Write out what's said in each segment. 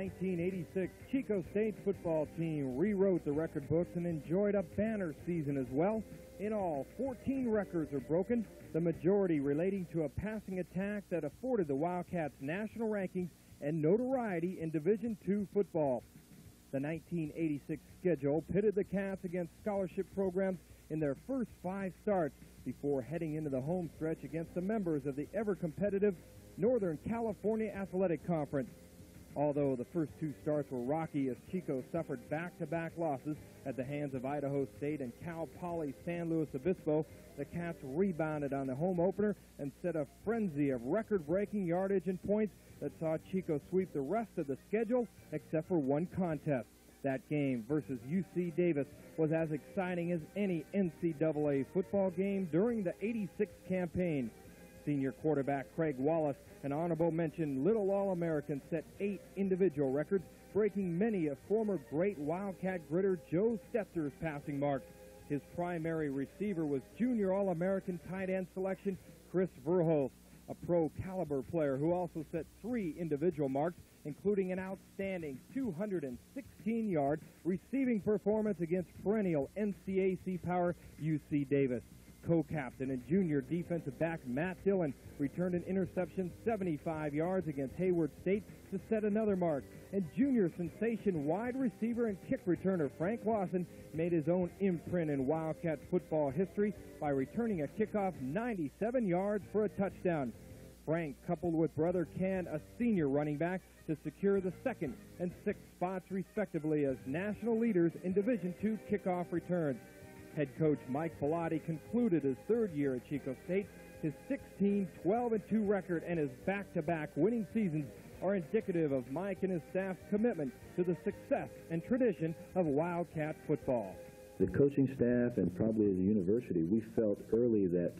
1986 Chico State football team rewrote the record books and enjoyed a banner season as well. In all, 14 records are broken, the majority relating to a passing attack that afforded the Wildcats national rankings and notoriety in Division II football. The 1986 schedule pitted the Cats against scholarship programs in their first five starts before heading into the home stretch against the members of the ever-competitive Northern California Athletic Conference. Although the first two starts were rocky as Chico suffered back-to-back losses at the hands of Idaho State and Cal Poly San Luis Obispo, the Cats rebounded on the home opener and set a frenzy of record-breaking yardage and points that saw Chico sweep the rest of the schedule except for one contest. That game versus UC Davis was as exciting as any NCAA football game during the 86 campaign. Senior quarterback Craig Wallace, an honorable mention Little All-American, set eight individual records, breaking many of former great Wildcat gritter Joe Stetzer's passing marks. His primary receiver was junior All-American tight end selection Chris Verhulst, a pro caliber player who also set three individual marks, including an outstanding 216-yard receiving performance against perennial NCAC power UC Davis. Co-captain and junior defensive back Matt Dillon returned an interception 75 yards against Hayward State to set another mark. And junior sensation wide receiver and kick returner Frank Lawson made his own imprint in Wildcat football history by returning a kickoff 97 yards for a touchdown. Frank coupled with brother Ken, a senior running back, to secure the second and sixth spots respectively as national leaders in Division II kickoff returns. Head coach Mike Bellotti concluded his third year at Chico State. His 16, 12, and 2 record and his back-to-back winning seasons are indicative of Mike and his staff's commitment to the success and tradition of Wildcat football. The coaching staff and probably the university, we felt early that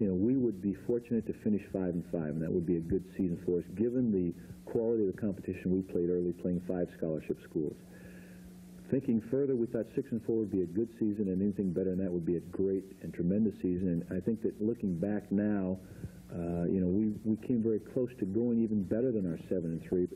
you know, we would be fortunate to finish five and five, and that would be a good season for us, given the quality of the competition we played early, playing five scholarship schools. Thinking further, we thought six and four would be a good season, and anything better than that would be a great and tremendous season. And I think that looking back now, uh, you know, we, we came very close to going even better than our seven and three.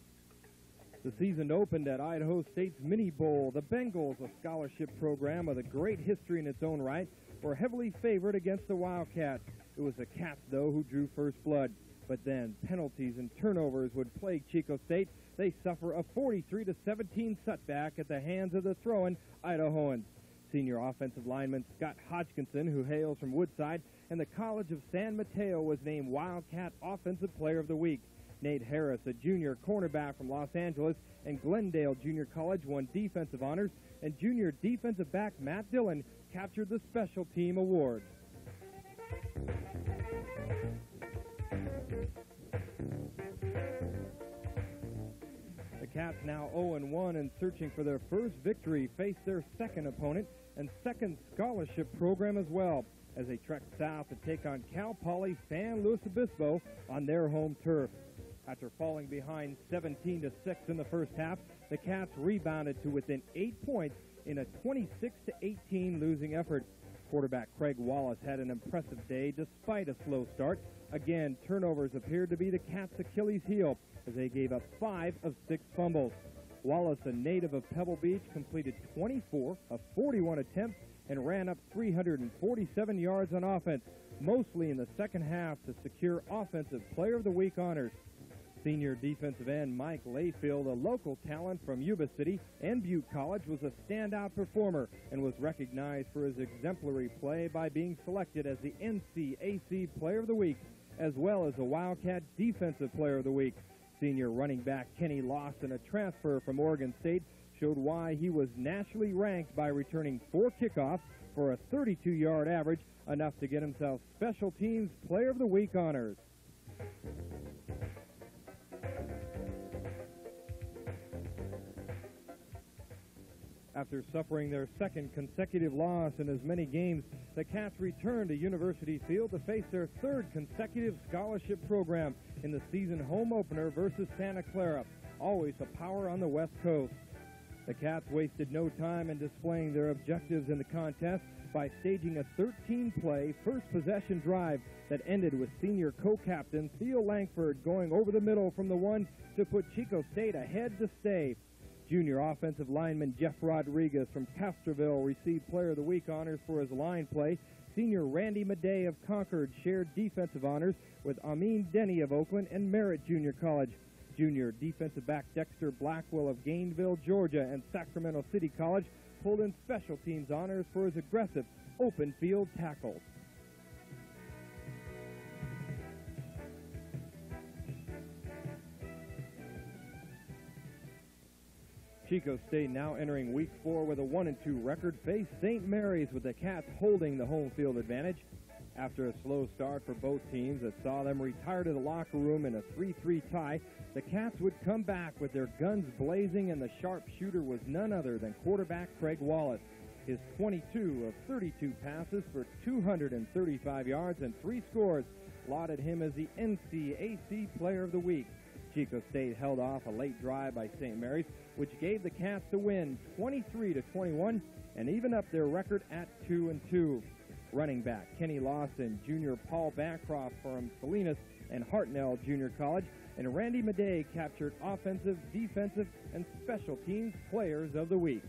The season opened at Idaho State's Mini Bowl. The Bengals, a scholarship program with a great history in its own right, were heavily favored against the Wildcats. It was the Cats, though, who drew first blood. But then penalties and turnovers would plague Chico State. They suffer a 43 to 17 setback at the hands of the throwing Idahoans. Senior offensive lineman Scott Hodgkinson, who hails from Woodside, and the College of San Mateo was named Wildcat Offensive Player of the Week. Nate Harris, a junior cornerback from Los Angeles, and Glendale Junior College won defensive honors, and junior defensive back Matt Dillon captured the Special Team Award. Cats now 0-1 and searching for their first victory face their second opponent and second scholarship program as well as they trek south to take on Cal Poly San Luis Obispo on their home turf. After falling behind 17 to 6 in the first half, the Cats rebounded to within 8 points in a 26 to 18 losing effort. Quarterback Craig Wallace had an impressive day despite a slow start. Again, turnovers appeared to be the Cats' Achilles heel as they gave up five of six fumbles. Wallace, a native of Pebble Beach, completed 24 of 41 attempts and ran up 347 yards on offense, mostly in the second half to secure Offensive Player of the Week honors. Senior defensive end Mike Layfield, a local talent from Yuba City and Butte College, was a standout performer and was recognized for his exemplary play by being selected as the NCAC Player of the Week, as well as the Wildcat Defensive Player of the Week. Senior running back Kenny Lawson, a transfer from Oregon State, showed why he was nationally ranked by returning four kickoffs for a 32-yard average, enough to get himself Special Teams Player of the Week honors. After suffering their second consecutive loss in as many games, the Cats returned to University Field to face their third consecutive scholarship program in the season home opener versus Santa Clara, always a power on the West Coast. The Cats wasted no time in displaying their objectives in the contest by staging a 13-play first possession drive that ended with senior co-captain Theo Langford going over the middle from the one to put Chico State ahead to stay. Junior offensive lineman Jeff Rodriguez from Castroville received Player of the Week honors for his line play. Senior Randy Madej of Concord shared defensive honors with Amin Denny of Oakland and Merritt Junior College. Junior defensive back Dexter Blackwell of Gainesville, Georgia, and Sacramento City College pulled in special teams honors for his aggressive open field tackles. Chico State now entering week four with a 1 and 2 record face St. Mary's with the Cats holding the home field advantage. After a slow start for both teams that saw them retire to the locker room in a 3-3 tie, the Cats would come back with their guns blazing and the sharpshooter was none other than quarterback Craig Wallace. His 22 of 32 passes for 235 yards and three scores lauded him as the NCAC Player of the Week. Chico State held off a late drive by St. Mary's, which gave the Cats the win 23 to 21 and even up their record at 2 and 2. Running back Kenny Lawson, junior Paul Bancroft from Salinas and Hartnell Junior College, and Randy Madej captured offensive, defensive, and special teams players of the week.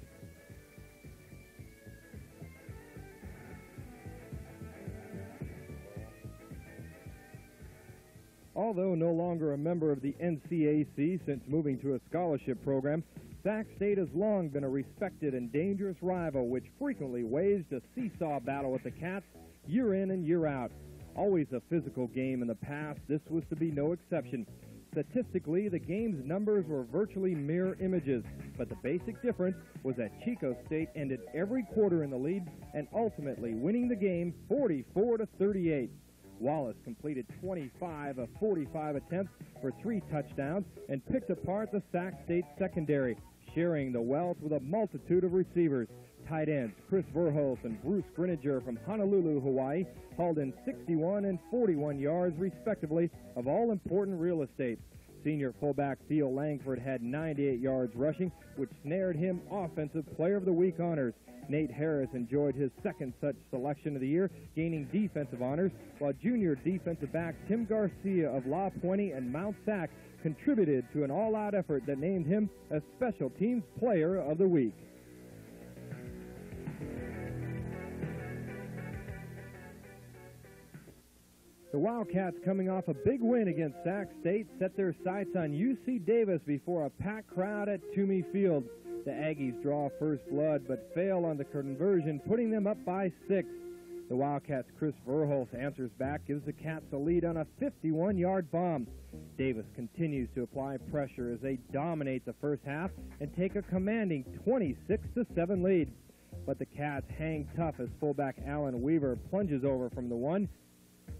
Although no longer a member of the NCAC since moving to a scholarship program, Sac State has long been a respected and dangerous rival which frequently waged a seesaw battle with the Cats year in and year out. Always a physical game in the past, this was to be no exception. Statistically, the game's numbers were virtually mirror images, but the basic difference was that Chico State ended every quarter in the lead and ultimately winning the game 44 to 38. Wallace completed 25 of 45 attempts for three touchdowns and picked apart the Sac State secondary, sharing the wealth with a multitude of receivers. Tight ends Chris Verhulst and Bruce Grininger from Honolulu, Hawaii, hauled in 61 and 41 yards, respectively, of all important real estate. Senior fullback Theo Langford had 98 yards rushing, which snared him Offensive Player of the Week honors. Nate Harris enjoyed his second such selection of the year, gaining defensive honors, while junior defensive back Tim Garcia of La Puente and Mount Sac contributed to an all-out effort that named him a Special Teams Player of the Week. The Wildcats, coming off a big win against Sac State, set their sights on UC Davis before a packed crowd at Toomey Field. The Aggies draw first blood but fail on the conversion, putting them up by six. The Wildcats' Chris Verhulst answers back, gives the Cats a lead on a 51-yard bomb. Davis continues to apply pressure as they dominate the first half and take a commanding 26-7 lead. But the Cats hang tough as fullback Alan Weaver plunges over from the one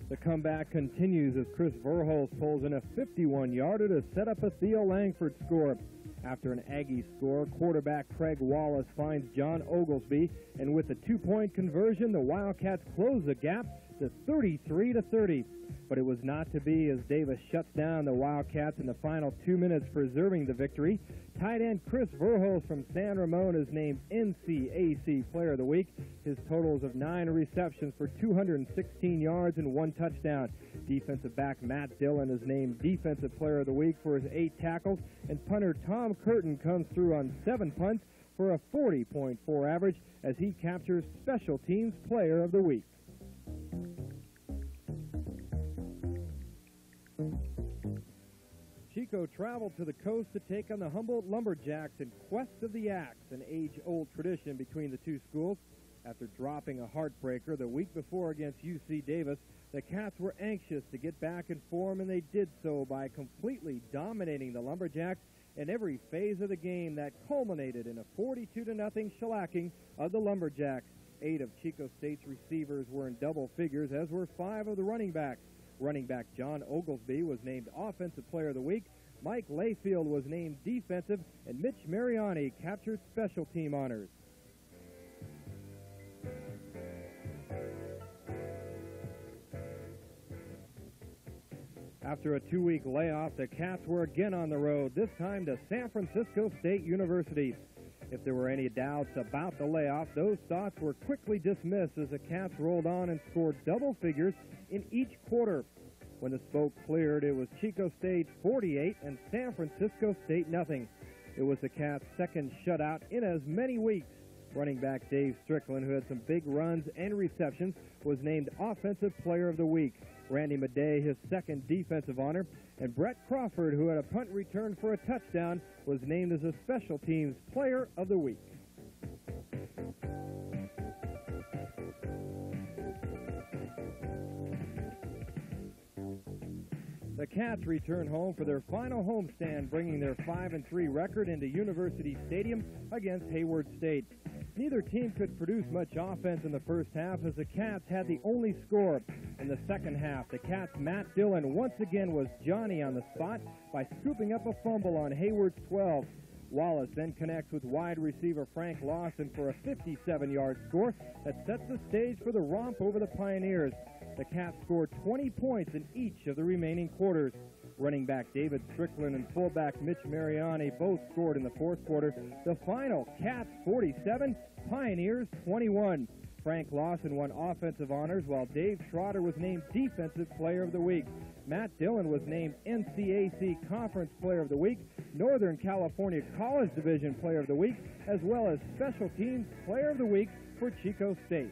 the comeback continues as Chris Verhulst pulls in a 51-yarder to set up a Theo Langford score. After an Aggie score, quarterback Craig Wallace finds John Oglesby, and with a two-point conversion, the Wildcats close the gap to 33 to 30. But it was not to be as Davis shuts down the Wildcats in the final two minutes, preserving the victory. Tight end Chris Verhulst from San Ramon is named NCAC Player of the Week. His totals of nine receptions for 216 yards and one touchdown. Defensive back Matt Dillon is named Defensive Player of the Week for his eight tackles, and punter Tom Curtin comes through on seven punts for a 40.4 average as he captures Special Teams Player of the Week. Chico traveled to the coast to take on the Humboldt Lumberjacks in quest of the axe, an age-old tradition between the two schools. After dropping a heartbreaker the week before against UC Davis, the Cats were anxious to get back in form, and they did so by completely dominating the Lumberjacks in every phase of the game that culminated in a 42 0 shellacking of the Lumberjacks. Eight of Chico State's receivers were in double figures, as were five of the running backs. Running back John Oglesby was named Offensive Player of the Week. Mike Layfield was named Defensive, and Mitch Mariani captured Special Team honors. After a two-week layoff, the Cats were again on the road, this time to San Francisco State University. If there were any doubts about the layoff, those thoughts were quickly dismissed as the Cats rolled on and scored double figures in each quarter. When the smoke cleared, it was Chico State 48 and San Francisco State nothing. It was the Cats' second shutout in as many weeks. Running back Dave Strickland, who had some big runs and receptions, was named Offensive Player of the Week. Randy Madej, his second defensive honor, and Brett Crawford, who had a punt return for a touchdown, was named as a Special Teams Player of the Week. The Cats return home for their final homestand, bringing their 5 and 3 record into University Stadium against Hayward State. Neither team could produce much offense in the first half as the Cats had the only score. In the second half, the Cats' Matt Dillon once again was Johnny on the spot by scooping up a fumble on Hayward's 12. Wallace then connects with wide receiver Frank Lawson for a 57-yard score that sets the stage for the romp over the Pioneers. The Cats scored 20 points in each of the remaining quarters. Running back David Strickland and fullback Mitch Mariani both scored in the fourth quarter. The final, Cats 47, Pioneers 21. Frank Lawson won offensive honors while Dave Schroeder was named Defensive Player of the Week. Matt Dillon was named NCAC Conference Player of the Week, Northern California College Division Player of the Week, as well as Special Teams Player of the Week for Chico State.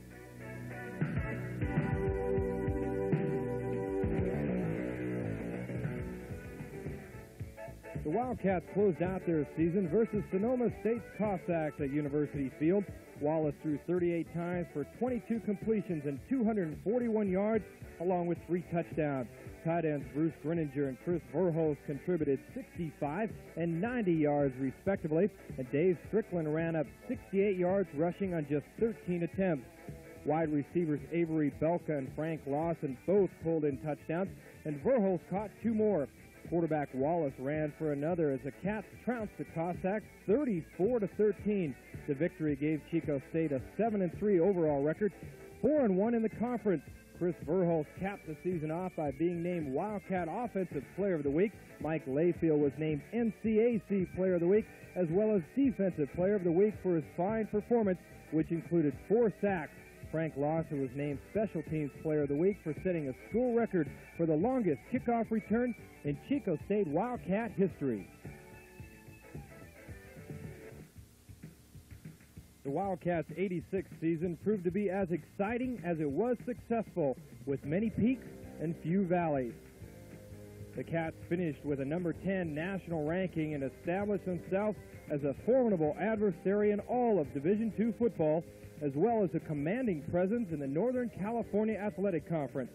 The Wildcats closed out their season versus Sonoma State Cossacks at University Field. Wallace threw 38 times for 22 completions and 241 yards, along with three touchdowns. Tight ends Bruce Grinninger and Chris Verhulst contributed 65 and 90 yards, respectively, and Dave Strickland ran up 68 yards rushing on just 13 attempts. Wide receivers Avery Belka and Frank Lawson both pulled in touchdowns, and Verhulst caught two more. Quarterback Wallace ran for another as the Cats trounced the Cossacks 34 to 13. The victory gave Chico State a 7 and 3 overall record, 4 and 1 in the conference. Chris Verhulst capped the season off by being named Wildcat Offensive Player of the Week. Mike Layfield was named NCAC Player of the Week, as well as Defensive Player of the Week for his fine performance, which included four sacks. Frank Lawson was named Special Teams Player of the Week for setting a school record for the longest kickoff return in Chico State Wildcat history. The Wildcats' 86 season proved to be as exciting as it was successful, with many peaks and few valleys. The Cats finished with a number 10 national ranking and established themselves as a formidable adversary in all of Division II football, as well as a commanding presence in the Northern California Athletic Conference.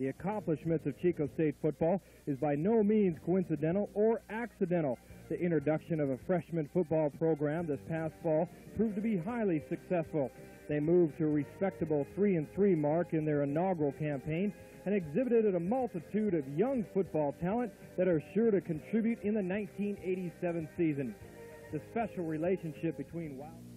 The accomplishments of Chico State football is by no means coincidental or accidental. The introduction of a freshman football program this past fall proved to be highly successful. They moved to a respectable 3 and 3 mark in their inaugural campaign and exhibited a multitude of young football talent that are sure to contribute in the 1987 season. The special relationship between Wild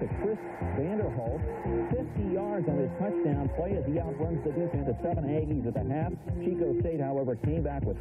to Chris Vanderholt. 50 yards on his touchdown play as he outruns the defense of seven Aggies at the half. Chico State, however, came back with